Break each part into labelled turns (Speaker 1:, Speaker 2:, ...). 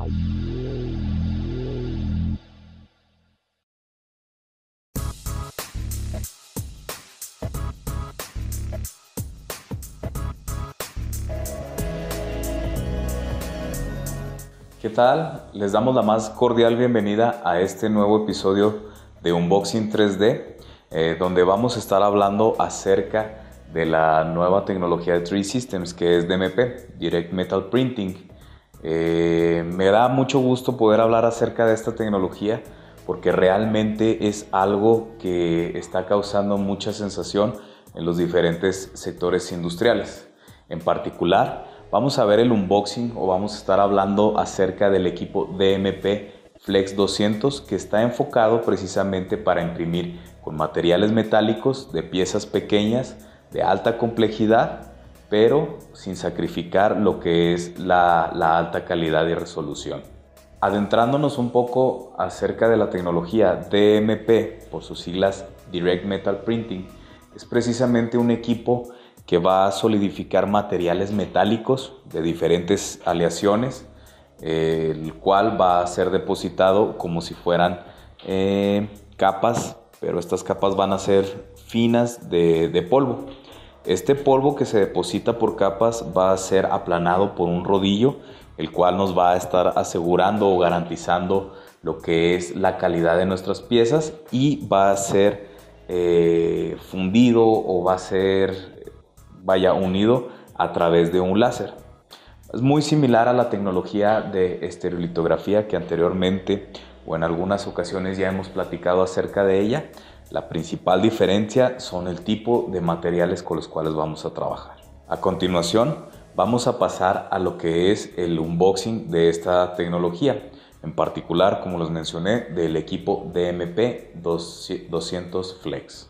Speaker 1: ¿Qué tal? Les damos la más cordial bienvenida a este nuevo episodio de Unboxing 3D, eh, donde vamos a estar hablando acerca de la nueva tecnología de 3D Systems que es DMP, Direct Metal Printing. Eh, me da mucho gusto poder hablar acerca de esta tecnología porque realmente es algo que está causando mucha sensación en los diferentes sectores industriales. En particular, Vamos a ver el unboxing o vamos a estar hablando acerca del equipo DMP Flex 200 que está enfocado precisamente para imprimir con materiales metálicos de piezas pequeñas de alta complejidad pero sin sacrificar lo que es la, alta calidad y resolución. Adentrándonos un poco acerca de la tecnología DMP, por sus siglas Direct Metal Printing, es precisamente un equipo que va a solidificar materiales metálicos de diferentes aleaciones, el cual va a ser depositado como si fueran eh, capas, pero estas capas van a ser finas de, polvo. Este polvo que se deposita por capas va a ser aplanado por un rodillo, el cual nos va a estar asegurando o garantizando lo que es la calidad de nuestras piezas y va a ser eh, fundido o va a ser vaya unido a través de un láser. Es muy similar a la tecnología de estereolitografía que anteriormente o en algunas ocasiones ya hemos platicado acerca de ella. La principal diferencia son el tipo de materiales con los cuales vamos a trabajar. A continuación, vamos a pasar a lo que es el unboxing de esta tecnología, en particular, como les mencioné, del equipo DMP 200 Flex.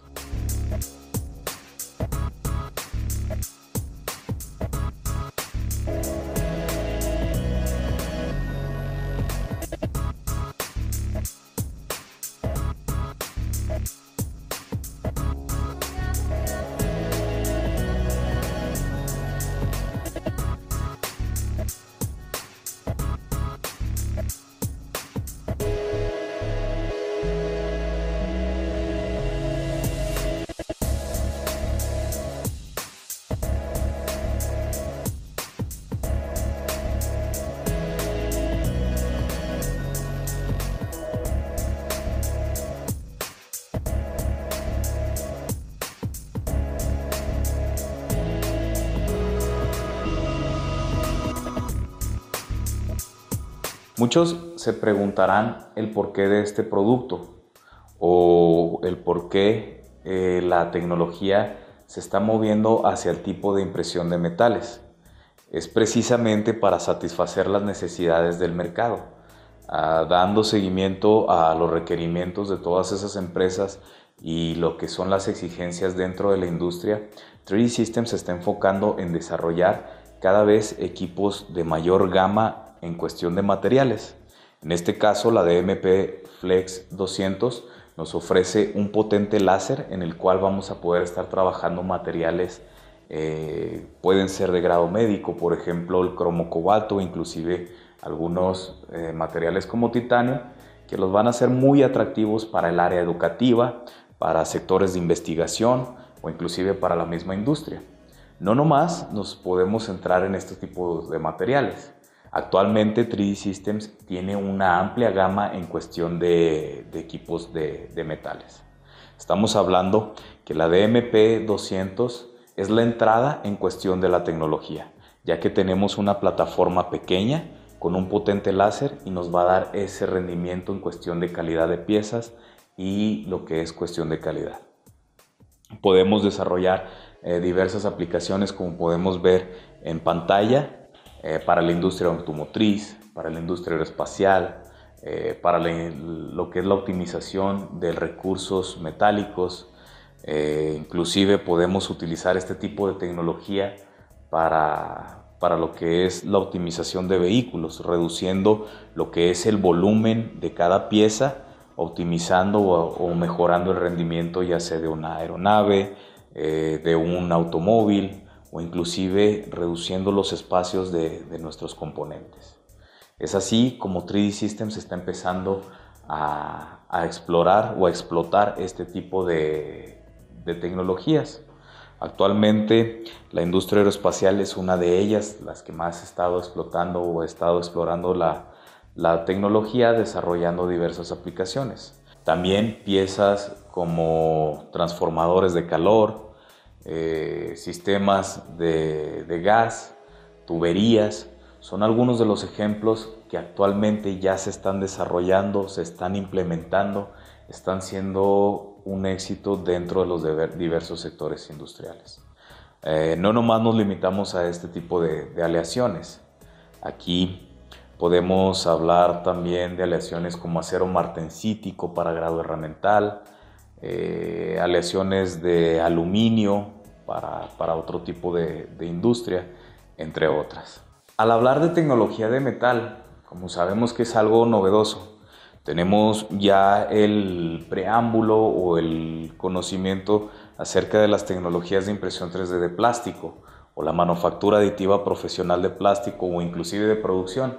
Speaker 1: Muchos se preguntarán el porqué de este producto o el por qué eh, la tecnología se está moviendo hacia el tipo de impresión de metales. Es precisamente para satisfacer las necesidades del mercado, ah, dando seguimiento a los requerimientos de todas esas empresas y lo que son las exigencias dentro de la industria. 3D Systems se está enfocando en desarrollar cada vez equipos de mayor gama en cuestión de materiales. En este caso, la DMP Flex 200 nos ofrece un potente láser en el cual vamos a poder estar trabajando materiales, eh, pueden ser de grado médico, por ejemplo el cromo cobalto, inclusive algunos eh, materiales como titanio, que los van a ser muy atractivos para el área educativa, para sectores de investigación o inclusive para la misma industria. No nomás nos podemos centrar en este tipo de materiales. Actualmente 3D Systems tiene una amplia gama en cuestión de, equipos de, metales. Estamos hablando que la DMP 200 es la entrada en cuestión de la tecnología, ya que tenemos una plataforma pequeña con un potente láser y nos va a dar ese rendimiento en cuestión de calidad de piezas y lo que es cuestión de calidad. Podemos desarrollar eh, diversas aplicaciones como podemos ver en pantalla eh, para la industria automotriz, para la industria aeroespacial, eh, para lo que es la optimización de recursos metálicos. Eh, inclusive podemos utilizar este tipo de tecnología para, para lo que es la optimización de vehículos, reduciendo lo que es el volumen de cada pieza, optimizando o, mejorando el rendimiento ya sea de una aeronave, de un automóvil, o inclusive reduciendo los espacios de, nuestros componentes. Es así como 3D Systems está empezando a, explorar o a explotar este tipo de, tecnologías. Actualmente la industria aeroespacial es una de ellas, las que más ha estado explotando o ha estado explorando la, tecnología, desarrollando diversas aplicaciones. También piezas como transformadores de calor, eh, sistemas de, gas, tuberías, son algunos de los ejemplos que actualmente ya se están desarrollando, se están implementando, están siendo un éxito dentro de los diversos sectores industriales. Eh, no nomás nos limitamos a este tipo de, aleaciones. Aquí podemos hablar también de aleaciones como acero martensítico para grado herramental, eh, aleaciones de aluminio para, otro tipo de industria, entre otras. Al hablar de tecnología de metal, como sabemos que es algo novedoso, tenemos ya el preámbulo o el conocimiento acerca de las tecnologías de impresión 3D de plástico o la manufactura aditiva profesional de plástico o inclusive de producción.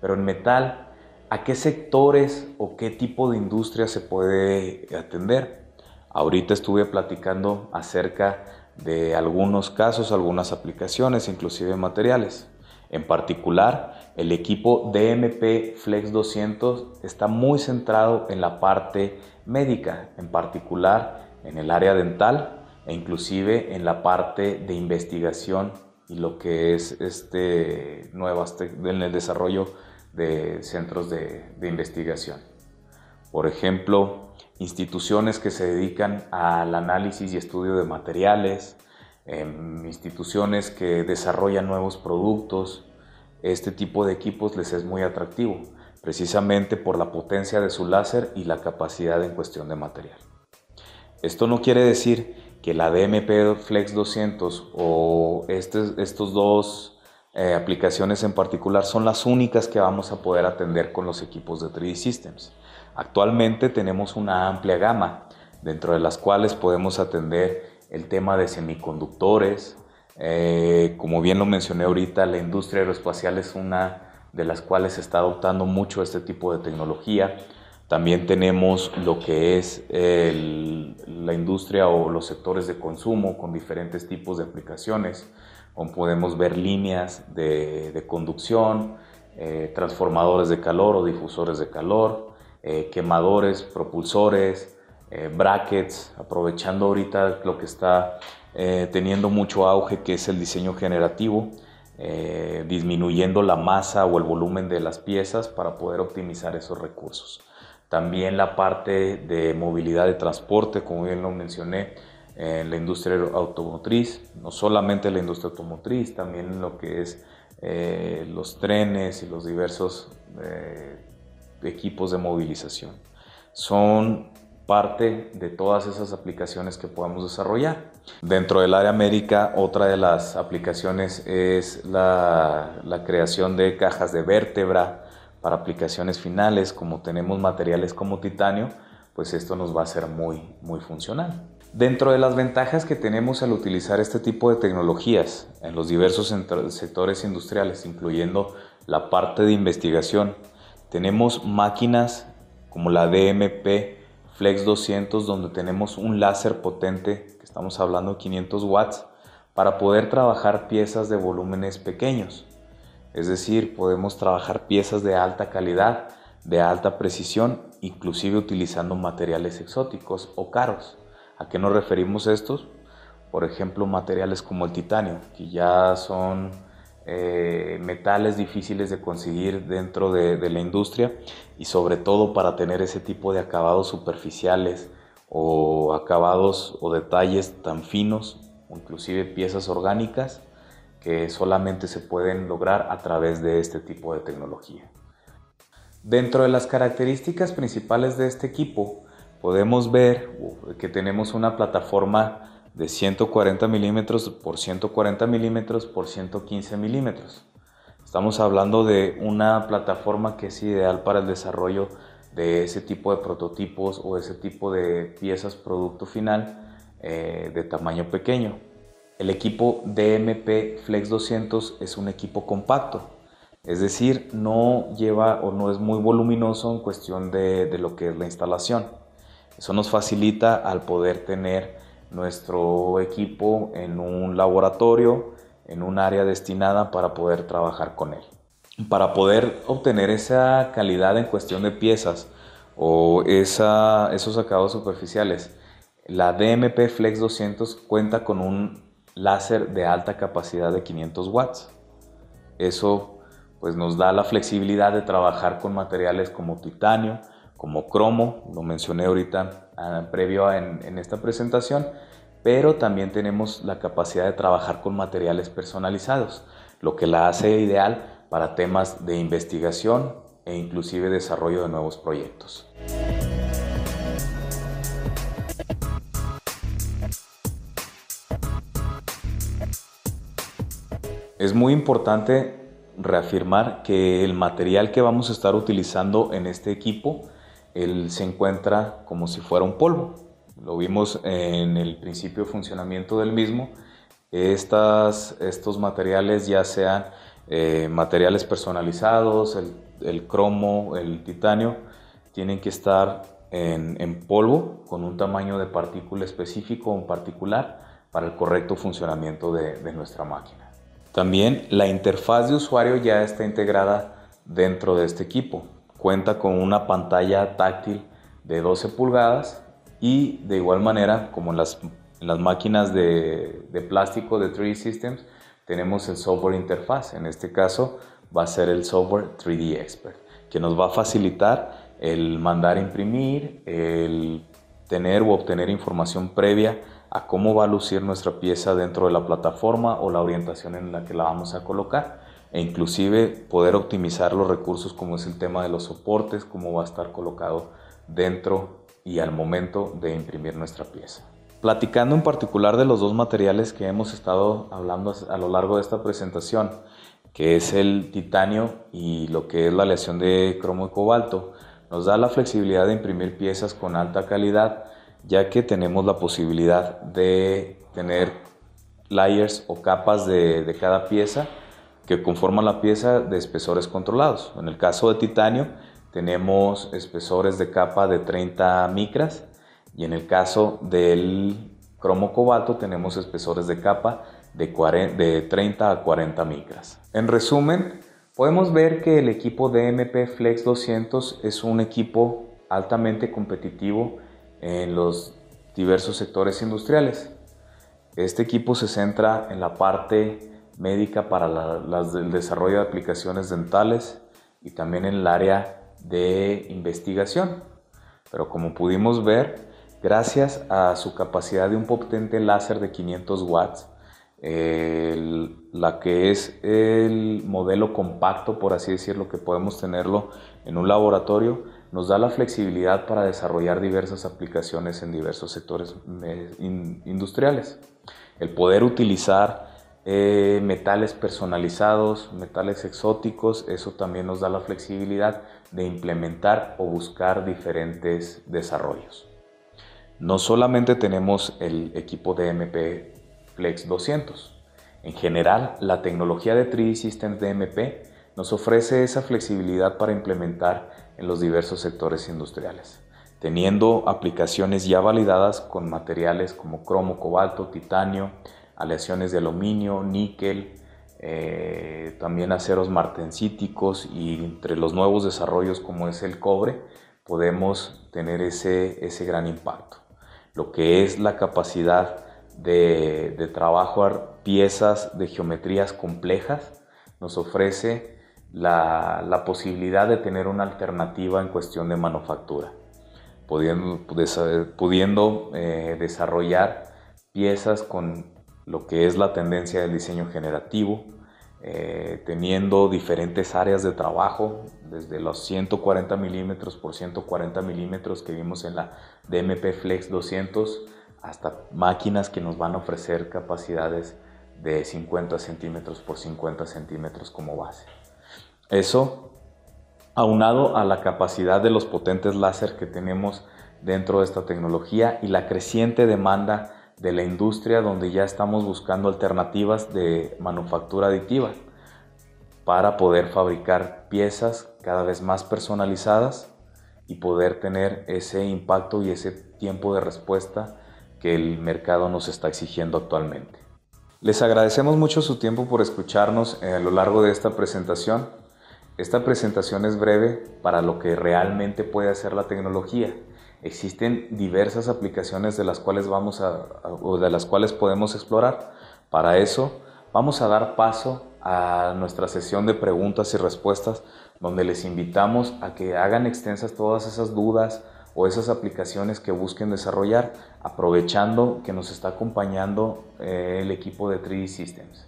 Speaker 1: Pero en metal, ¿a qué sectores o qué tipo de industria se puede atender? Ahorita estuve platicando acerca de algunos casos, algunas aplicaciones, inclusive materiales. En particular, el equipo DMP Flex 200 está muy centrado en la parte médica, en particular en el área dental e inclusive en la parte de investigación y lo que es este nuevas en el desarrollo de centros de, investigación. Por ejemplo, instituciones que se dedican al análisis y estudio de materiales, instituciones que desarrollan nuevos productos, este tipo de equipos les es muy atractivo, precisamente por la potencia de su láser y la capacidad en cuestión de material. Esto no quiere decir que la DMP Flex 200 o estos, estos dos eh, aplicaciones en particular son las únicas que vamos a poder atender con los equipos de 3D Systems. Actualmente tenemos una amplia gama, dentro de las cuales podemos atender el tema de semiconductores. Eh, como bien lo mencioné ahorita, la industria aeroespacial es una de las cuales está adoptando mucho este tipo de tecnología. También tenemos lo que es la industria o los sectores de consumo con diferentes tipos de aplicaciones. Como podemos ver líneas de, conducción, eh, transformadores de calor o difusores de calor, eh, quemadores, propulsores, eh, brackets, aprovechando ahorita lo que está teniendo mucho auge, que es el diseño generativo, disminuyendo la masa o el volumen de las piezas para poder optimizar esos recursos. También la parte de movilidad de transporte, como bien lo mencioné, en la industria automotriz, no solamente la industria automotriz, también lo que es los trenes y los diversos equipos de movilización. Son parte de todas esas aplicaciones que podemos desarrollar. Dentro del área médica, otra de las aplicaciones es la, creación de cajas de vértebra para aplicaciones finales, como tenemos materiales como titanio, pues esto nos va a ser muy, muy funcional. Dentro de las ventajas que tenemos al utilizar este tipo de tecnologías en los diversos sectores industriales, incluyendo la parte de investigación, tenemos máquinas como la DMP Flex 200 donde tenemos un láser potente, que estamos hablando de 500 watts, para poder trabajar piezas de volúmenes pequeños. Es decir, podemos trabajar piezas de alta calidad, de alta precisión, inclusive utilizando materiales exóticos o caros. ¿A qué nos referimos estos? Por ejemplo, materiales como el titanio, que ya son eh, metales difíciles de conseguir dentro de, la industria y sobre todo para tener ese tipo de acabados superficiales o acabados o detalles tan finos inclusive piezas orgánicas que solamente se pueden lograr a través de este tipo de tecnología. Dentro de las características principales de este equipo podemos ver que tenemos una plataforma de 140 milímetros por 140 milímetros por 115 milímetros. Estamos hablando de una plataforma que es ideal para el desarrollo de ese tipo de prototipos o ese tipo de piezas producto final eh, de tamaño pequeño. El equipo DMP Flex 200 es un equipo compacto. Es decir, no lleva o no es muy voluminoso en cuestión de, de lo que es la instalación. Eso nos facilita al poder tener nuestro equipo en un laboratorio, en un área destinada para poder trabajar con él. Para poder obtener esa calidad en cuestión de piezas o esos acabados superficiales, la DMP Flex 200 cuenta con un láser de alta capacidad de 500 watts. Eso pues nos da la flexibilidad de trabajar con materiales como titanio, como cromo, lo mencioné ahorita ah, previo en, en esta presentación, pero también tenemos la capacidad de trabajar con materiales personalizados, lo que la hace ideal para temas de investigación e inclusive desarrollo de nuevos proyectos. Es muy importante reafirmar que el material que vamos a estar utilizando en este equipo él se encuentra como si fuera un polvo. Lo vimos en el principio de funcionamiento del mismo. Estas, estos materiales, ya sean eh, materiales personalizados, el, cromo, el titanio, tienen que estar en, polvo con un tamaño de partícula específico o particular para el correcto funcionamiento de, de nuestra máquina. También la interfaz de usuario ya está integrada dentro de este equipo. Cuenta con una pantalla táctil de 12 pulgadas y de igual manera como en las, máquinas de, plástico de 3D Systems tenemos el software interfaz. En este caso va a ser el software 3D Expert que nos va a facilitar el mandar imprimir, el tener o obtener información previa a cómo va a lucir nuestra pieza dentro de la plataforma o la orientación en la que la vamos a colocar e inclusive poder optimizar los recursos como es el tema de los soportes, cómo va a estar colocado dentro y al momento de imprimir nuestra pieza. Platicando en particular de los dos materiales que hemos estado hablando a lo largo de esta presentación, que es el titanio y lo que es la aleación de cromo y cobalto, nos da la flexibilidad de imprimir piezas con alta calidad, ya que tenemos la posibilidad de tener layers o capas de, de cada pieza que conforman la pieza de espesores controlados. En el caso de titanio tenemos espesores de capa de 30 micras y en el caso del cromo cobalto tenemos espesores de capa de, de 30 a 40 micras. En resumen, podemos ver que el equipo DMP Flex 200 es un equipo altamente competitivo en los diversos sectores industriales. Este equipo se centra en la parte médica para el desarrollo de aplicaciones dentales y también en el área de investigación. Pero como pudimos ver, gracias a su capacidad de un potente láser de 500 watts, la que es el modelo compacto, por así decirlo, que podemos tenerlo en un laboratorio, nos da la flexibilidad para desarrollar diversas aplicaciones en diversos sectores eh, industriales. El poder utilizar eh, metales personalizados, metales exóticos, eso también nos da la flexibilidad de implementar o buscar diferentes desarrollos. No solamente tenemos el equipo de MP Flex 200, en general la tecnología de 3D Systems DMP nos ofrece esa flexibilidad para implementar en los diversos sectores industriales, teniendo aplicaciones ya validadas con materiales como cromo, cobalto, titanio, aleaciones de aluminio, níquel, eh, también aceros martensíticos y entre los nuevos desarrollos como es el cobre, podemos tener ese, ese gran impacto. Lo que es la capacidad de, trabajar piezas de geometrías complejas nos ofrece la, la, posibilidad de tener una alternativa en cuestión de manufactura, pudiendo, pudiendo eh, desarrollar piezas con lo que es la tendencia del diseño generativo, eh, teniendo diferentes áreas de trabajo, desde los 140 milímetros por 140 milímetros que vimos en la DMP Flex 200, hasta máquinas que nos van a ofrecer capacidades de 50 centímetros por 50 centímetros como base. Eso aunado a la capacidad de los potentes láser que tenemos dentro de esta tecnología y la creciente demanda de la industria donde ya estamos buscando alternativas de manufactura aditiva. para poder fabricar piezas cada vez más personalizadas y poder tener ese impacto y ese tiempo de respuesta que el mercado nos está exigiendo actualmente. Les agradecemos mucho su tiempo por escucharnos a lo largo de esta presentación. Esta presentación es breve para lo que realmente puede hacer la tecnología. Existen diversas aplicaciones de las cuales vamos a, o de las cuales podemos explorar. Para eso vamos a dar paso a nuestra sesión de preguntas y respuestas donde les invitamos a que hagan extensas todas esas dudas o esas aplicaciones que busquen desarrollar, aprovechando que nos está acompañando eh, el equipo de 3D Systems.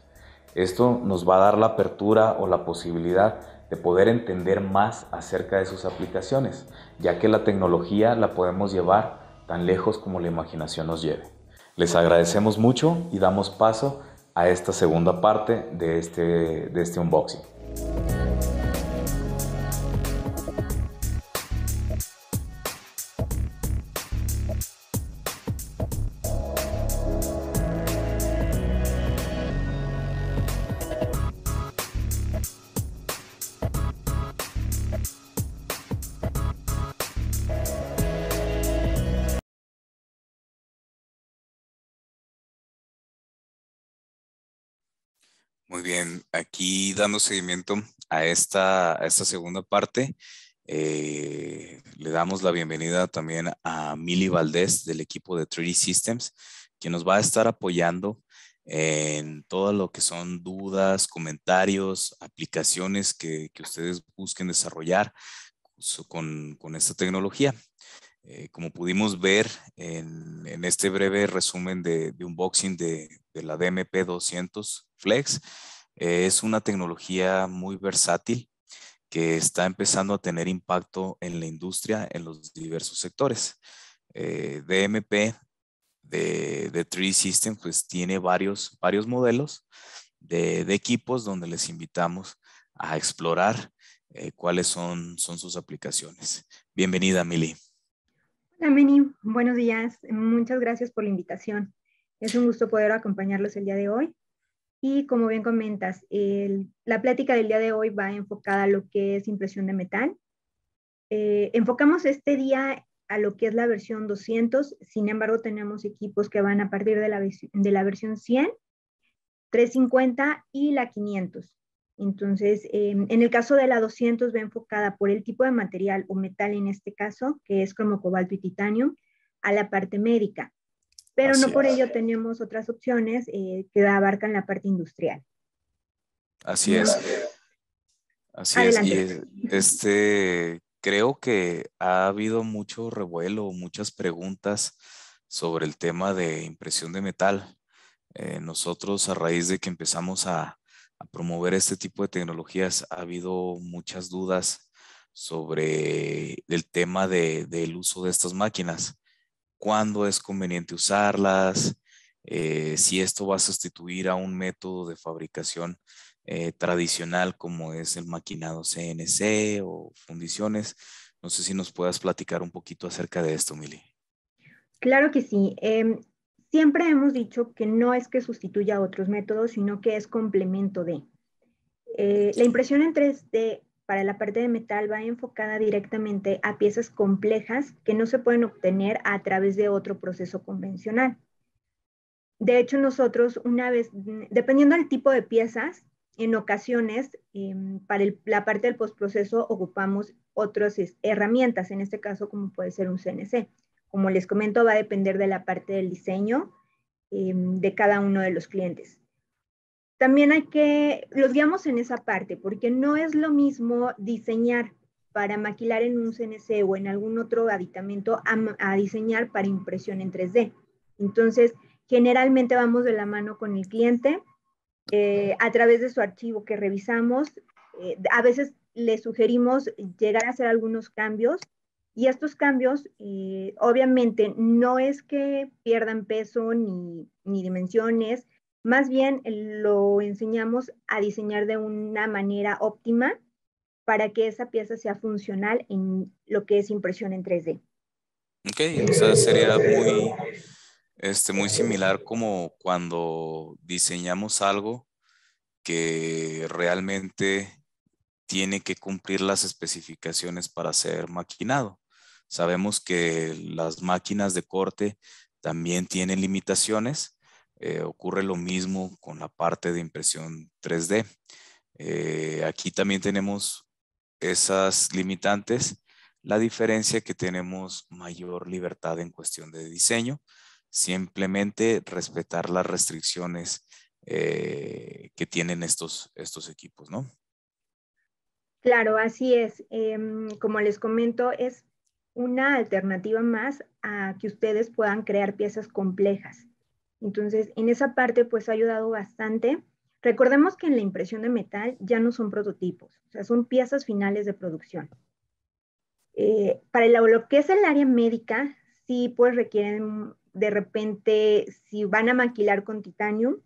Speaker 1: Esto nos va a dar la apertura o la posibilidad de poder entender más acerca de sus aplicaciones, ya que la tecnología la podemos llevar tan lejos como la imaginación nos lleve. Les agradecemos mucho y damos paso a esta segunda parte de este, de este unboxing. Muy bien, aquí dando seguimiento a esta, segunda parte, eh, le damos la bienvenida también a Mili Valdés del equipo de 3D Systems, quien nos va a estar apoyando en todo lo que son dudas, comentarios, aplicaciones que, ustedes busquen desarrollar con, esta tecnología. Eh, como pudimos ver en, este breve resumen de, de unboxing de, la DMP200 Flex. es una tecnología muy versátil que está empezando a tener impacto en la industria en los diversos sectores. Eh, DMP de, de 3D System pues tiene varios, varios modelos de, equipos donde les invitamos a explorar eh, cuáles son, son sus aplicaciones. Bienvenida, Mili.
Speaker 2: Hola, Mini. Buenos días. Muchas gracias por la invitación. Es un gusto poder acompañarlos el día de hoy. Y como bien comentas, la plática del día de hoy va enfocada a lo que es impresión de metal. Eh, enfocamos este día a lo que es la versión 200, sin embargo tenemos equipos que van a partir de la, de la versión 100, 350 y la 500. Entonces, em, en el caso de la 200 va enfocada por el tipo de material o metal en este caso, que es como cobalto y titanio, a la parte médica pero no por ello tenemos otras opciones eh, que abarcan la parte industrial.
Speaker 1: Así es. Así es. Y este, creo que ha habido mucho revuelo, muchas preguntas sobre el tema de impresión de metal. Eh, nosotros, a raíz de que empezamos a, promover este tipo de tecnologías, ha habido muchas dudas sobre el tema del uso de estas máquinas cuándo es conveniente usarlas, eh, si esto va a sustituir a un método de fabricación eh, tradicional como es el maquinado CNC o fundiciones. No sé si nos puedas platicar un poquito acerca de esto, Mili.
Speaker 2: Claro que sí. Em, siempre hemos dicho que no es que sustituya a otros métodos, sino que es complemento de. Eh, la impresión en 3D para la parte de metal va enfocada directamente a piezas complejas que no se pueden obtener a través de otro proceso convencional. De hecho, nosotros una vez, dependiendo del tipo de piezas, en ocasiones em, para la parte del postproceso ocupamos otras herramientas, en este caso como puede ser un CNC. Como les comento, va a depender de la parte del diseño em, de cada uno de los clientes también hay que, los guiamos en esa parte, porque no es lo mismo diseñar para maquilar en un CNC o en algún otro aditamento a, diseñar para impresión en 3D. Entonces, generalmente vamos de la mano con el cliente eh, a través de su archivo que revisamos. Eh, a veces le sugerimos llegar a hacer algunos cambios y estos cambios, eh, obviamente, no es que pierdan peso ni, ni dimensiones, más bien lo enseñamos a diseñar de una manera óptima para que esa pieza sea funcional en lo que es impresión en 3D.
Speaker 1: Ok, o sería muy, este, muy similar como cuando diseñamos algo que realmente tiene que cumplir las especificaciones para ser maquinado. Sabemos que las máquinas de corte también tienen limitaciones. Eh, ocurre lo mismo con la parte de impresión 3D. Eh, aquí también tenemos esas limitantes. La diferencia que tenemos mayor libertad en cuestión de diseño, simplemente respetar las restricciones eh, que tienen estos, estos equipos, ¿no?
Speaker 2: Claro, así es. Em, como les comento, es una alternativa más a que ustedes puedan crear piezas complejas. Entonces, en esa parte, pues ha ayudado bastante. Recordemos que en la impresión de metal ya no son prototipos, o sea, son piezas finales de producción. Eh, para lo que es el área médica, sí, pues requieren de repente, si van a maquilar con titanio,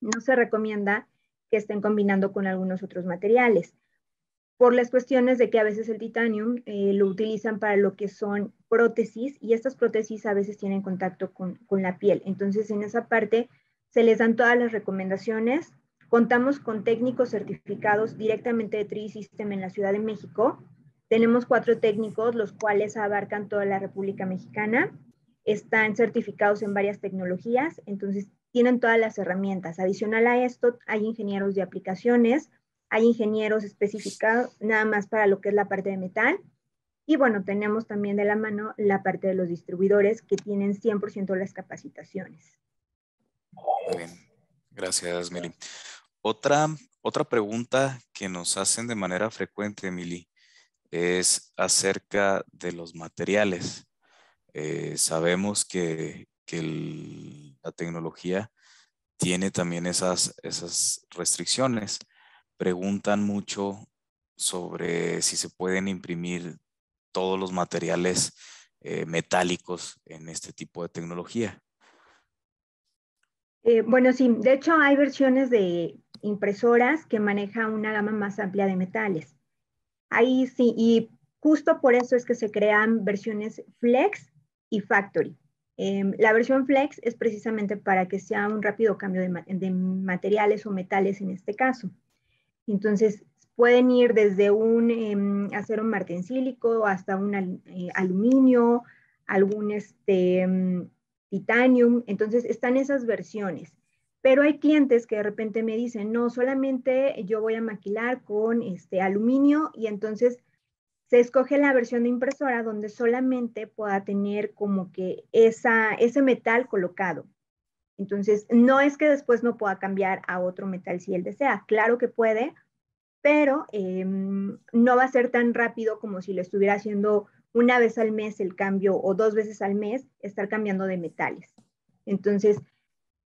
Speaker 2: no se recomienda que estén combinando con algunos otros materiales por las cuestiones de que a veces el titanium eh, lo utilizan para lo que son prótesis y estas prótesis a veces tienen contacto con, la piel. Entonces, en esa parte se les dan todas las recomendaciones. Contamos con técnicos certificados directamente de 3 System en la Ciudad de México. Tenemos cuatro técnicos, los cuales abarcan toda la República Mexicana. Están certificados en varias tecnologías, entonces tienen todas las herramientas. Adicional a esto, hay ingenieros de aplicaciones, hay ingenieros especificados nada más para lo que es la parte de metal. Y bueno, tenemos también de la mano la parte de los distribuidores que tienen 100% las capacitaciones.
Speaker 1: Muy bien, gracias, Mili. Otra, otra pregunta que nos hacen de manera frecuente, Mili, es acerca de los materiales. Eh, sabemos que, la tecnología tiene también esas, esas restricciones preguntan mucho sobre si se pueden imprimir todos los materiales eh, metálicos en este tipo de tecnología.
Speaker 2: Eh, bueno, sí, de hecho hay versiones de impresoras que manejan una gama más amplia de metales. Ahí sí, y justo por eso es que se crean versiones Flex y Factory. Em, la versión Flex es precisamente para que sea un rápido cambio de materiales o metales en este caso. Entonces, pueden ir desde un em, acero martensílico hasta un eh, aluminio, algún este, em, titanium. Entonces, están esas versiones. Pero hay clientes que de repente me dicen, no, solamente yo voy a maquilar con este aluminio y entonces se escoge la versión de impresora donde solamente pueda tener como que esa, ese metal colocado. Entonces, no es que después no pueda cambiar a otro metal si él desea. Claro que puede, pero em, no va a ser tan rápido como si lo estuviera haciendo una vez al mes el cambio o dos veces al mes, estar cambiando de metales. Entonces,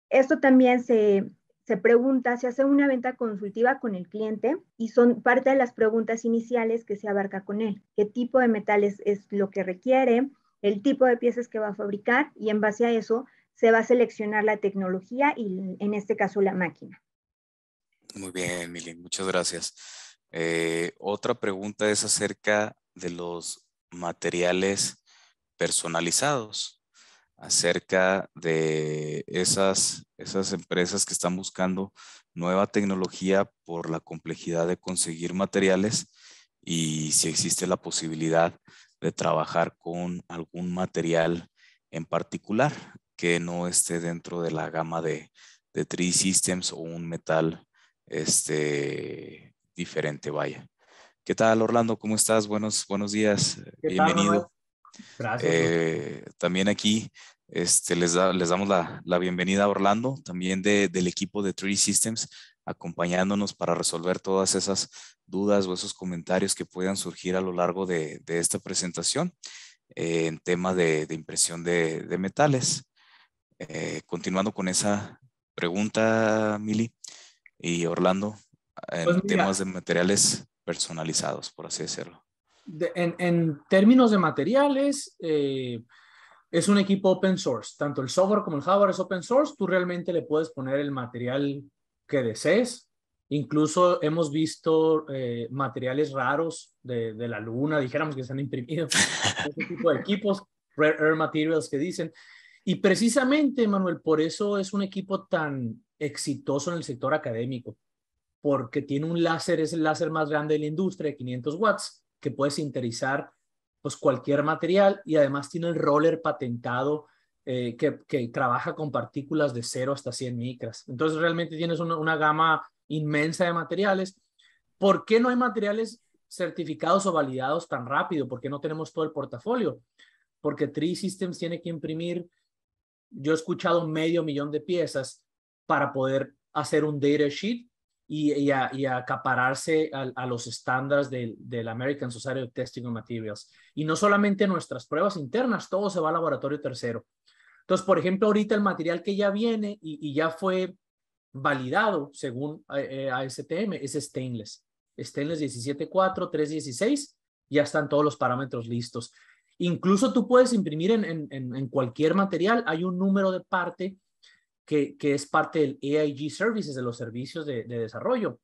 Speaker 2: esto también se, se pregunta, se hace una venta consultiva con el cliente y son parte de las preguntas iniciales que se abarca con él. ¿Qué tipo de metales es lo que requiere? El tipo de piezas que va a fabricar y en base a eso se va a seleccionar la tecnología y en este caso la máquina.
Speaker 1: Muy bien, Mili, muchas gracias. Eh, otra pregunta es acerca de los materiales personalizados, acerca de esas, esas empresas que están buscando nueva tecnología por la complejidad de conseguir materiales y si existe la posibilidad de trabajar con algún material en particular que no esté dentro de la gama de, de Tree Systems o un metal este, diferente, vaya. ¿Qué tal, Orlando? ¿Cómo estás? Buenos, buenos días. Bienvenido. Gracias. Eh, también aquí este, les, les damos la, la, bienvenida a Orlando, también de, del equipo de 3 Systems, acompañándonos para resolver todas esas dudas o esos comentarios que puedan surgir a lo largo de, de esta presentación eh, en tema de, de impresión de, metales. Eh, continuando con esa pregunta, Mili y Orlando, en pues temas de materiales personalizados, por así decirlo.
Speaker 3: en, términos de materiales, eh, es un equipo open source. Tanto el software como el hardware es open source. Tú realmente le puedes poner el material que desees. Incluso hemos visto eh, materiales raros de, de, la luna, dijéramos que se han imprimido ese tipo de equipos, rare earth materials que dicen. Y precisamente, Manuel, por eso es un equipo tan exitoso en el sector académico. porque tiene un láser, es el láser más grande de la industria, de 500 watts, que puede sinterizar pues cualquier material y además tiene el roller patentado eh, que, que, trabaja con partículas de 0 hasta 100 micras. Entonces realmente tienes una, una, gama inmensa de materiales. ¿Por qué no hay materiales certificados o validados tan rápido? ¿Por qué no tenemos todo el portafolio? Porque Tree Systems tiene que imprimir, yo he escuchado medio millón de piezas para poder hacer un data sheet y, y, y acapararse a, los estándares del, del American Society of Testing of Materials. Y no solamente nuestras pruebas internas, todo se va al laboratorio tercero. Entonces, por ejemplo, ahorita el material que ya viene y, ya fue validado según eh, ASTM es stainless. Stainless 17.4, 3.16, ya están todos los parámetros listos. Incluso tú puedes imprimir en, cualquier material, hay un número de parte que, es parte del AIG Services, de los servicios de, de, desarrollo,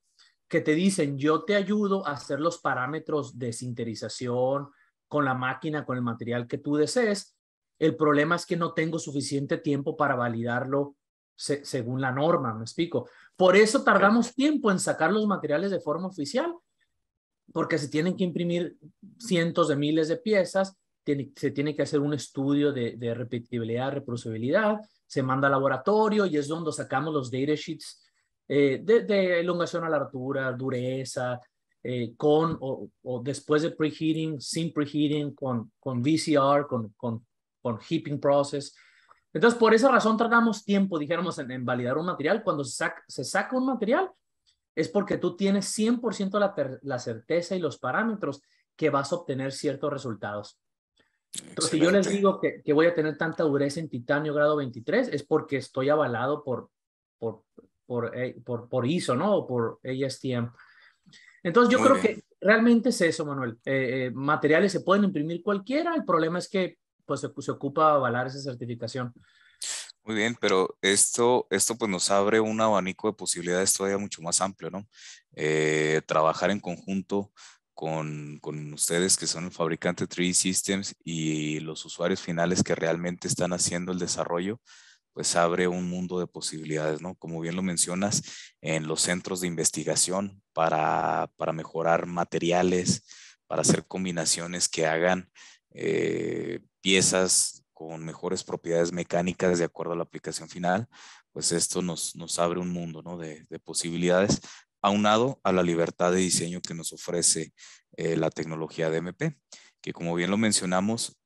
Speaker 3: que te dicen, yo te ayudo a hacer los parámetros de sinterización con la máquina, con el material que tú desees. El problema es que no tengo suficiente tiempo para validarlo se, según la norma, me explico. Por eso tardamos tiempo en sacar los materiales de forma oficial, porque se tienen que imprimir cientos de miles de piezas, se tiene que hacer un estudio de, repetibilidad, reproducibilidad, se manda al laboratorio y es donde sacamos los data sheets eh, de, elongación a la altura, dureza, eh, con o, después de preheating, sin preheating, con, con VCR, con, con, con heaping process. Entonces, por esa razón tardamos tiempo, dijéramos, en, en validar un material. Cuando se saca, se saca, un material, es porque tú tienes 100% la, la certeza y los parámetros que vas a obtener ciertos resultados. Entonces, si yo les digo que, que, voy a tener tanta dureza en titanio grado 23, es porque estoy avalado por, por, por, eh, por, por ISO, ¿no? O por ASTM. Entonces, yo Muy creo bien. que realmente es eso, Manuel. Eh, eh, materiales se pueden imprimir cualquiera, el problema es que pues, se, se ocupa avalar esa certificación.
Speaker 1: Muy bien, pero esto, esto pues nos abre un abanico de posibilidades todavía mucho más amplio, ¿no? Eh, trabajar en conjunto con, con, ustedes que son el fabricante 3D Systems y los usuarios finales que realmente están haciendo el desarrollo, pues abre un mundo de posibilidades, ¿no? Como bien lo mencionas, en los centros de investigación para, para mejorar materiales, para hacer combinaciones que hagan eh, piezas con mejores propiedades mecánicas de acuerdo a la aplicación final, pues esto nos, nos abre un mundo ¿no? de, de posibilidades aunado a la libertad de diseño que nos ofrece eh, la tecnología de que como bien lo mencionamos,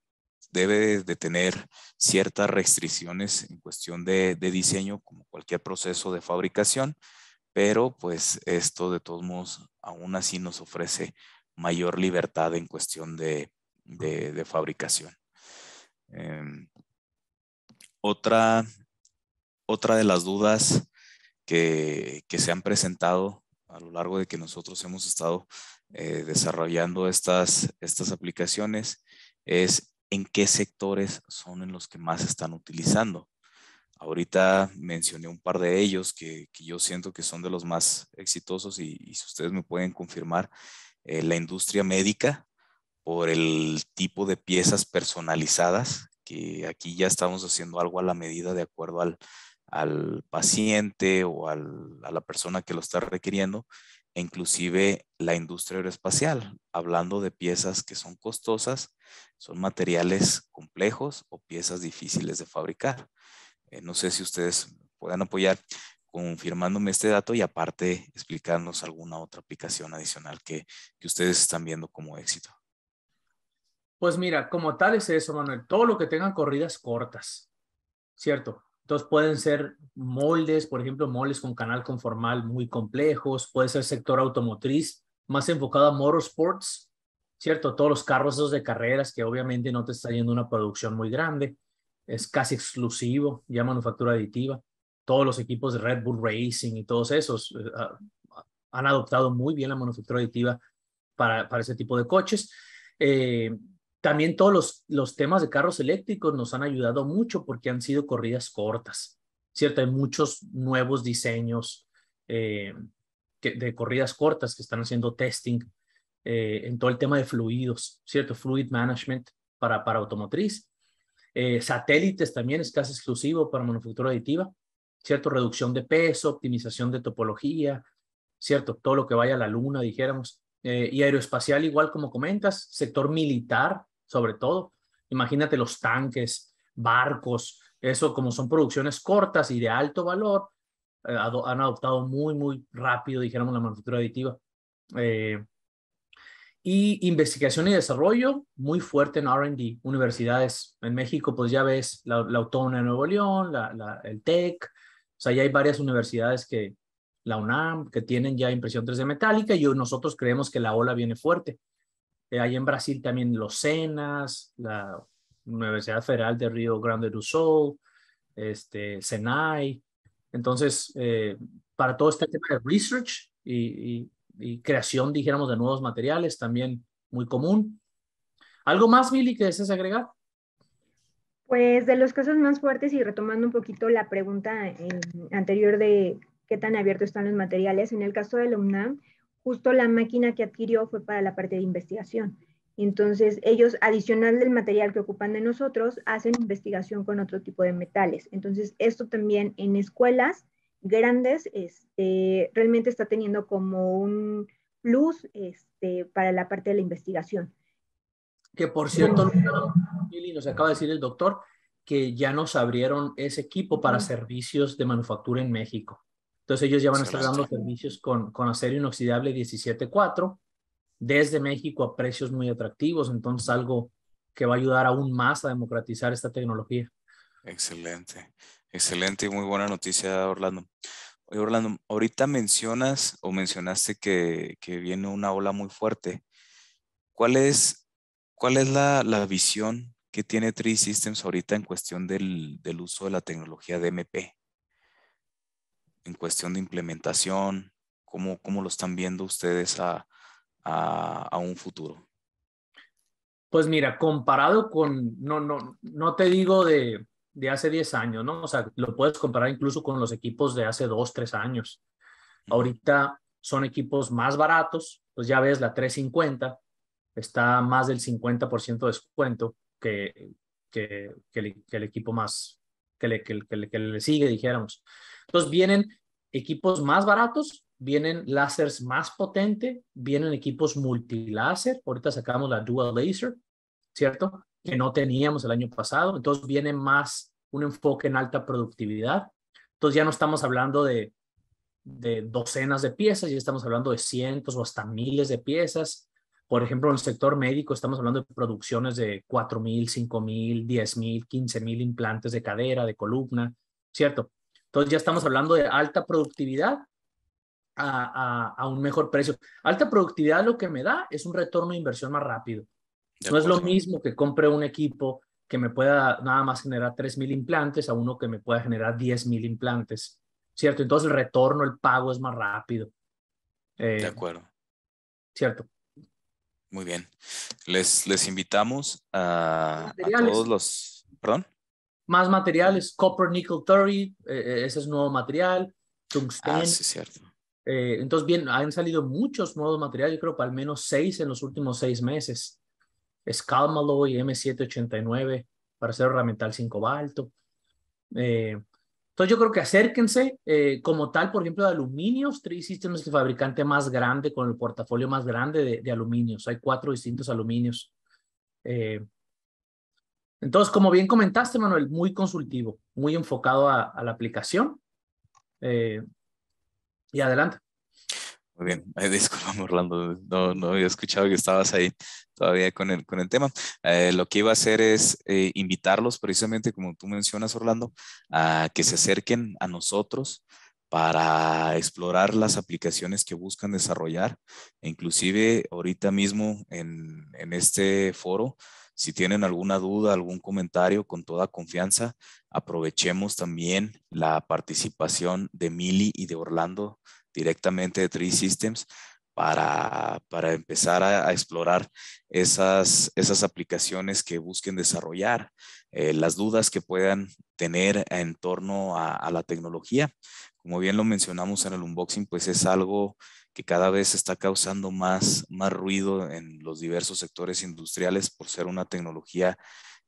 Speaker 1: debe de tener ciertas restricciones en cuestión de, diseño, como cualquier proceso de fabricación, pero pues esto de todos modos aún así nos ofrece mayor libertad en cuestión de, fabricación. Eh, otra, otra de las dudas que se han presentado a lo largo de que nosotros hemos estado eh, desarrollando estas, estas aplicaciones es en qué sectores son en los que más están utilizando. Ahorita mencioné un par de ellos que, que yo siento que son de los más exitosos y, y si ustedes me pueden confirmar, eh, la industria médica por el tipo de piezas personalizadas, que aquí ya estamos haciendo algo a la medida de acuerdo al, al paciente o al, a la persona que lo está requiriendo, e inclusive la industria aeroespacial, hablando de piezas que son costosas, son materiales complejos o piezas difíciles de fabricar. Eh, no sé si ustedes puedan apoyar confirmándome este dato y aparte explicarnos alguna otra aplicación adicional que, que ustedes están viendo como éxito.
Speaker 3: Pues mira, como tal es eso, Manuel, todo lo que tengan corridas cortas, ¿cierto? Entonces pueden ser moldes, por ejemplo, moldes con canal conformal muy complejos, puede ser sector automotriz más enfocado a motorsports, ¿cierto? Todos los carros esos de carreras que obviamente no te está yendo una producción muy grande, es casi exclusivo, ya manufactura aditiva. Todos los equipos de Red Bull Racing y todos esos uh, han adoptado muy bien la manufactura aditiva para, para ese tipo de coches. Eh, también todos los, los temas de carros eléctricos nos han ayudado mucho porque han sido corridas cortas, ¿cierto? Hay muchos nuevos diseños eh, que, de corridas cortas que están haciendo testing eh, en todo el tema de fluidos, ¿cierto? Fluid management para, para automotriz. Eh, satélites también es casi exclusivo para manufactura aditiva, ¿cierto? Reducción de peso, optimización de topología, ¿cierto? Todo lo que vaya a la luna, dijéramos. Eh, y aeroespacial, igual como comentas, sector militar, sobre todo. Imagínate los tanques, barcos, eso como son producciones cortas y de alto valor, eh, han adoptado muy, muy rápido, dijéramos, la manufactura aditiva. Eh, y investigación y desarrollo, muy fuerte en RD, universidades en México, pues ya ves la, Autónoma de Nuevo León, la, el TEC, o sea, ya hay varias universidades que, la UNAM, que tienen ya impresión 3D metálica y nosotros creemos que la ola viene fuerte. Eh, en Brasil también los SENAS, la Universidad Federal de Río Grande do Sul, este, SENAI. Entonces, eh, para todo este tema de research y, creación, dijéramos, de nuevos materiales, también muy común. ¿Algo más, Mili, que desees agregar?
Speaker 2: Pues de los casos más fuertes y retomando un poquito la pregunta anterior de qué tan abiertos están los materiales, en el caso de la justo la máquina que adquirió fue para la parte de investigación. Entonces, ellos, adicional del material que ocupan de nosotros, hacen investigación con otro tipo de metales. Entonces, esto también en escuelas grandes este, realmente está teniendo como un plus este, para la parte de la investigación.
Speaker 3: Que por cierto, nos acaba de decir el doctor que ya nos abrieron ese equipo para servicios de manufactura en México. Entonces ellos ya van a estar dando servicios con, con acero inoxidable 17.4 desde México a precios muy atractivos. Entonces algo que va a ayudar aún más a democratizar esta tecnología.
Speaker 1: Excelente, excelente y muy buena noticia, Orlando. Oye, Orlando, ahorita mencionas o mencionaste que, que viene una ola muy fuerte. ¿Cuál es, cuál es la, la visión que tiene Tree Systems ahorita en cuestión del, del uso de la tecnología DMP? En cuestión de implementación? ¿Cómo, cómo lo están viendo ustedes a, a, un futuro?
Speaker 3: Pues mira, comparado con, no, no, no te digo de, de hace 10 años, ¿no? O sea, lo puedes comparar incluso con los equipos de hace 2, 3 años. Ahorita son equipos más baratos, pues ya ves, la 350 está más del 50% de descuento que, que, que, el, equipo más, que le, que, que le sigue, dijéramos. Entonces vienen equipos más baratos, vienen láseres más potentes, vienen equipos multiláser. Ahorita sacamos la Dual Laser, ¿cierto? Que no teníamos el año pasado. Entonces viene más un enfoque en alta productividad. Entonces ya no estamos hablando de, de docenas de piezas, ya estamos hablando de cientos o hasta miles de piezas. Por ejemplo, en el sector médico estamos hablando de producciones de 4.000, 5.000, 10.000, 15.000 implantes de cadera, de columna, ¿cierto? Entonces ya estamos hablando de alta productividad a, a, un mejor precio. Alta productividad lo que me da es un retorno de inversión más rápido. no es lo mismo que compre un equipo que me pueda nada más generar 3.000 implantes a uno que me pueda generar 10.000 implantes, ¿cierto? Entonces el retorno, el pago es más rápido.
Speaker 1: de eh, acuerdo.
Speaker 3: ¿Cierto?
Speaker 1: Muy bien. Les, les invitamos a, a todos los... ¿Perdón?
Speaker 3: Más materiales, copper, nickel, 30, eh, eh, ese es nuevo material, tungsten. Ah,
Speaker 1: sí, cierto.
Speaker 3: Eh, entonces, bien, han salido muchos nuevos materiales, yo creo que al menos seis en los últimos seis meses. Scalmaloy M789 para hacer herramental sin cobalto. entonces, yo creo que acérquense como tal, por ejemplo, de aluminios. Tree Systems es el fabricante más grande con el portafolio más grande de, de aluminios. Hay cuatro distintos aluminios. Entonces, como bien comentaste, Manuel, muy consultivo, muy enfocado a, la aplicación. Eh, y adelante.
Speaker 1: Muy bien, disculpame Orlando, no, no había escuchado que estabas ahí todavía con el, con el tema. Eh, lo que iba a hacer es eh, invitarlos precisamente, como tú mencionas Orlando, a que se acerquen a nosotros para explorar las aplicaciones que buscan desarrollar. Inclusive ahorita mismo en, en este foro si tienen alguna duda, algún comentario, con toda confianza, aprovechemos también la participación de Mili y de Orlando directamente de Tree Systems para, para empezar a, explorar esas, esas aplicaciones que busquen desarrollar, eh, las dudas que puedan tener en torno a, a la tecnología. Como bien lo mencionamos en el unboxing, pues es algo que cada vez está causando más, más ruido en los diversos sectores industriales por ser una tecnología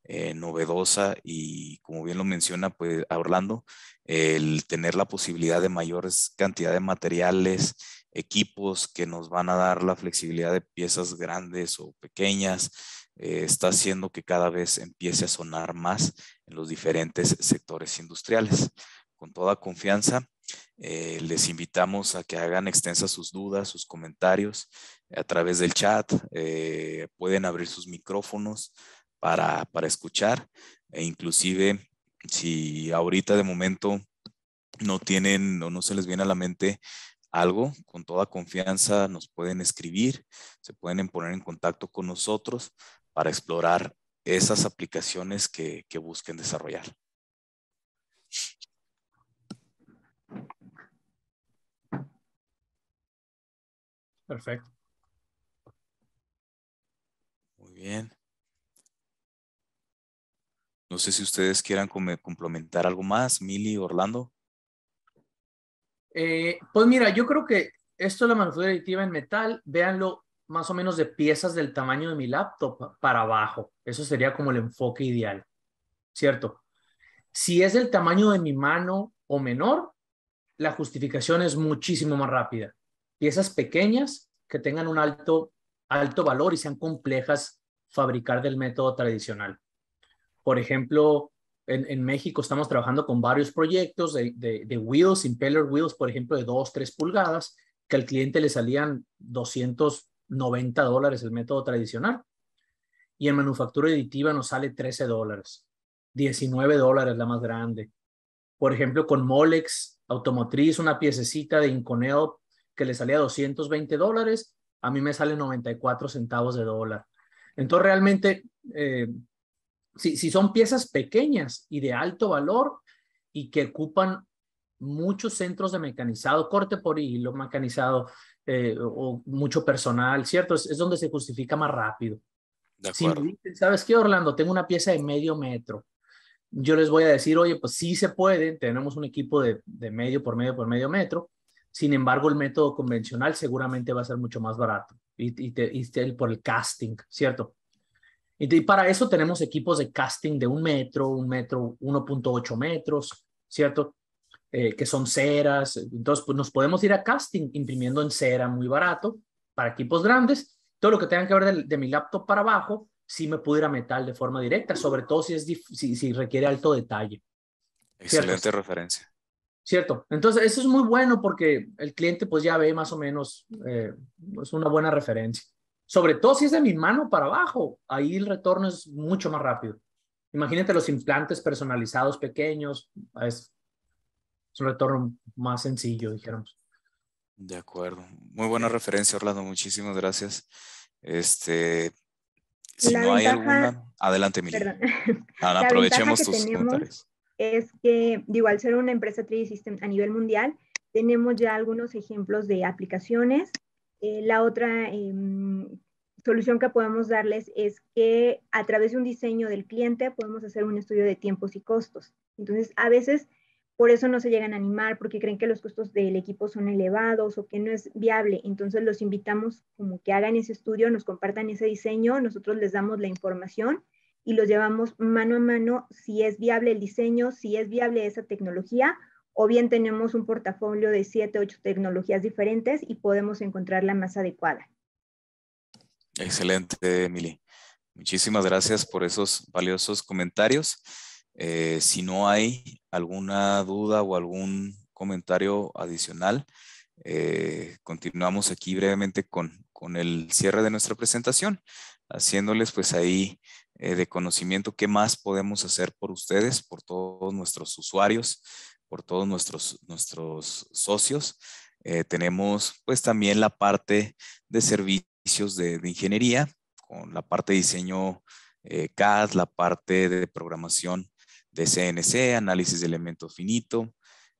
Speaker 1: eh, novedosa y como bien lo menciona pues, Orlando, el tener la posibilidad de mayores cantidad de materiales equipos que nos van a dar la flexibilidad de piezas grandes o pequeñas, eh, está haciendo que cada vez empiece a sonar más en los diferentes sectores industriales. Con toda confianza, eh, les invitamos a que hagan extensas sus dudas, sus comentarios a través del chat. Eh, pueden abrir sus micrófonos para, para escuchar e inclusive si ahorita de momento no tienen o no se les viene a la mente algo, con toda confianza nos pueden escribir, se pueden poner en contacto con nosotros para explorar esas aplicaciones que, que busquen desarrollar.
Speaker 3: Perfecto.
Speaker 1: Muy bien. No sé si ustedes quieran complementar algo más, Mili, Orlando.
Speaker 3: Eh, pues mira, yo creo que esto es la manufactura aditiva en metal, véanlo más o menos de piezas del tamaño de mi laptop para abajo. Eso sería como el enfoque ideal, ¿cierto? Si es del tamaño de mi mano o menor, la justificación es muchísimo más rápida. Piezas pequeñas que tengan un alto, alto valor y sean complejas fabricar del método tradicional. Por ejemplo, en, México estamos trabajando con varios proyectos de, de, wheels, impeller wheels, por ejemplo, de 2, 3 pulgadas, que al cliente le salían 290 dólares el método tradicional. Y en manufactura aditiva nos sale 13 dólares, 19 dólares la más grande. Por ejemplo, con Molex Automotriz, una piececita de Inconel que le salía 220 dólares, a mí me sale 94 centavos de dólar. Entonces, realmente, eh, si, si son piezas pequeñas y de alto valor y que ocupan muchos centros de mecanizado, corte por hilo, mecanizado eh, o mucho personal, ¿cierto? Es, donde se justifica más rápido.
Speaker 1: De acuerdo.
Speaker 3: ¿Sabes qué, Orlando? Tengo una pieza de medio metro. Yo les voy a decir, oye, pues sí se puede, tenemos un equipo de, de medio por medio por medio metro. Sin embargo, el método convencional seguramente va a ser mucho más barato y, y, por el casting, ¿cierto? Y para eso tenemos equipos de casting de un metro, un metro, 1.8 metros, ¿cierto? Eh, que son ceras. Entonces, pues nos podemos ir a casting imprimiendo en cera muy barato para equipos grandes. Todo lo que tenga que ver de, mi laptop para abajo, sí me puedo ir a metal de forma directa, sobre todo si, es, si, si requiere alto detalle.
Speaker 1: Excelente referencia.
Speaker 3: Cierto. Entonces, eso es muy bueno porque el cliente pues ya ve más o menos, eh, es una buena referencia. Sobre todo si es de mi mano para abajo, ahí el retorno es mucho más rápido. Imagínate los implantes personalizados pequeños, es, un retorno más sencillo, dijéramos.
Speaker 1: De acuerdo. Muy buena referencia, Orlando. Muchísimas gracias. Este, si no hay alguna, adelante, Miriam. aprovechemos tus comentarios.
Speaker 2: Es que, digo, al ser una empresa 3D System a nivel mundial, tenemos ya algunos ejemplos de aplicaciones eh, la otra em, solución que podemos darles es que a través de un diseño del cliente podemos hacer un estudio de tiempos y costos. Entonces, a veces por eso no se llegan a animar porque creen que los costos del equipo son elevados o que no es viable. Entonces los invitamos como que hagan ese estudio, nos compartan ese diseño, nosotros les damos la información y los llevamos mano a mano si es viable el diseño, si es viable esa tecnología o bien tenemos un portafolio de 7, 8 tecnologías diferentes y podemos encontrar la más adecuada.
Speaker 1: Excelente, Emily. Muchísimas gracias por esos valiosos comentarios. Eh, si no hay alguna duda o algún comentario adicional, eh, continuamos aquí brevemente con, con, el cierre de nuestra presentación, haciéndoles pues ahí eh, de conocimiento qué más podemos hacer por ustedes, por todos nuestros usuarios, por todos nuestros, nuestros socios. Eh, tenemos pues también la parte de servicios de, ingeniería, con la parte de diseño eh, CAD, la parte de programación de CNC, análisis de elemento finito,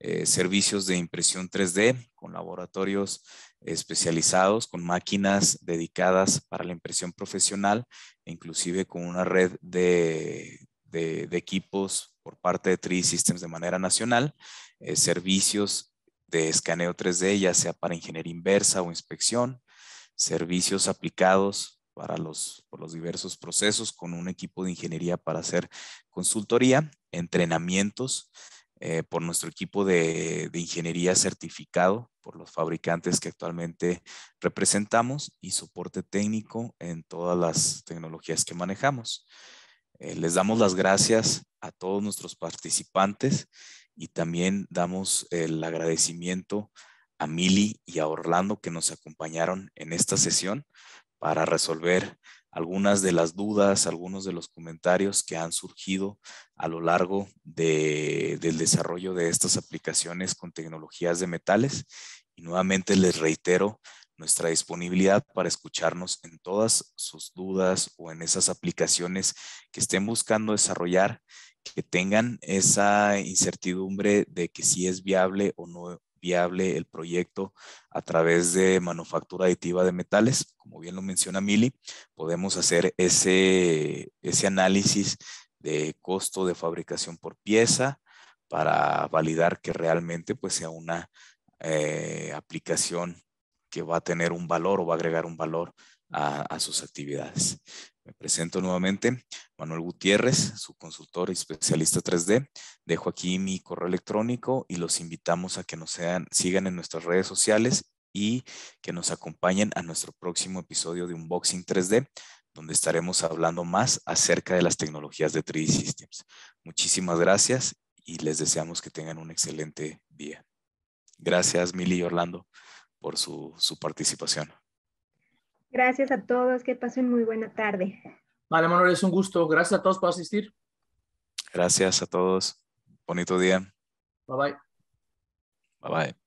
Speaker 1: eh, servicios de impresión 3D con laboratorios especializados, con máquinas dedicadas para la impresión profesional, inclusive con una red de, de, equipos por parte de 3 Systems de manera nacional, eh, servicios de escaneo 3D, ya sea para ingeniería inversa o inspección, servicios aplicados para los, por los diversos procesos con un equipo de ingeniería para hacer consultoría, entrenamientos eh, por nuestro equipo de, ingeniería certificado por los fabricantes que actualmente representamos y soporte técnico en todas las tecnologías que manejamos. Eh, les damos las gracias a todos nuestros participantes y también damos el agradecimiento a Mili y a Orlando que nos acompañaron en esta sesión para resolver algunas de las dudas, algunos de los comentarios que han surgido a lo largo del desarrollo de estas aplicaciones con tecnologías de metales. Y nuevamente les reitero nuestra disponibilidad para escucharnos en todas sus dudas o en esas aplicaciones que estén buscando desarrollar, que tengan esa incertidumbre de que si es viable o no viable el proyecto a través de manufactura aditiva de metales. Como bien lo menciona Mili, podemos hacer ese, ese análisis de costo de fabricación por pieza para validar que realmente pues, sea una eh, aplicación que va a tener un valor o va a agregar un valor a, sus actividades. Presento nuevamente, Manuel Gutiérrez, su consultor y especialista 3D. Dejo aquí mi correo electrónico y los invitamos a que nos sean, sigan en nuestras redes sociales y que nos acompañen a nuestro próximo episodio de Unboxing 3D, donde estaremos hablando más acerca de las tecnologías de 3D Systems. Muchísimas gracias y les deseamos que tengan un excelente día. Gracias, Mili y Orlando, por su participación.
Speaker 2: Gracias a todos, que pasen muy buena tarde.
Speaker 3: Vale, Manuel, es un gusto. Gracias a todos por asistir.
Speaker 1: Gracias a todos. Bonito día.
Speaker 3: Bye bye.
Speaker 1: Bye bye.